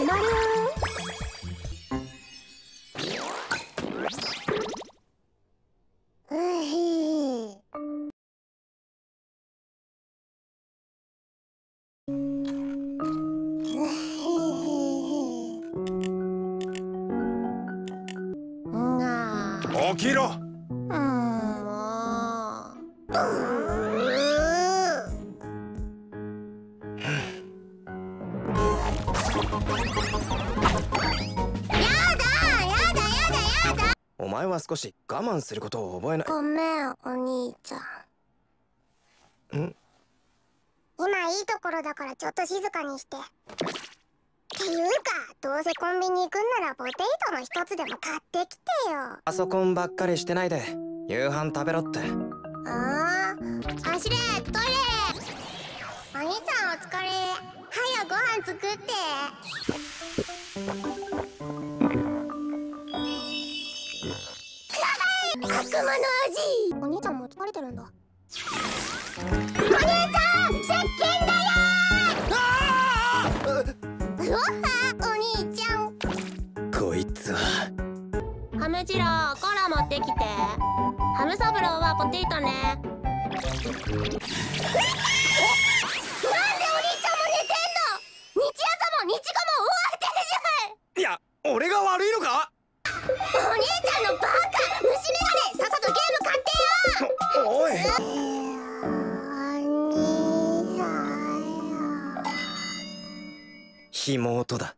決まりうひが起きろ。うん。もうお前は少し我慢することを覚えない。ごめんお兄ちゃん。ん？今いいところだからちょっと静かにして。っていうかどうせコンビニ行くんならポテトの一つでも買ってきてよ。パソコンばっかりしてないで夕飯食べろって。あー走れトイレ。お兄ちゃんお疲れ作って。悪魔の味!お兄ちゃんも疲れてるんだ。お兄ちゃん石鹸だよ!お兄ちゃん。こいつは。ハムジローコーラ持ってきて。ハムサブローはポテトね悪いのか？お兄ちゃんのバカ虫眼鏡さっさとゲーム買ってよおい妹だ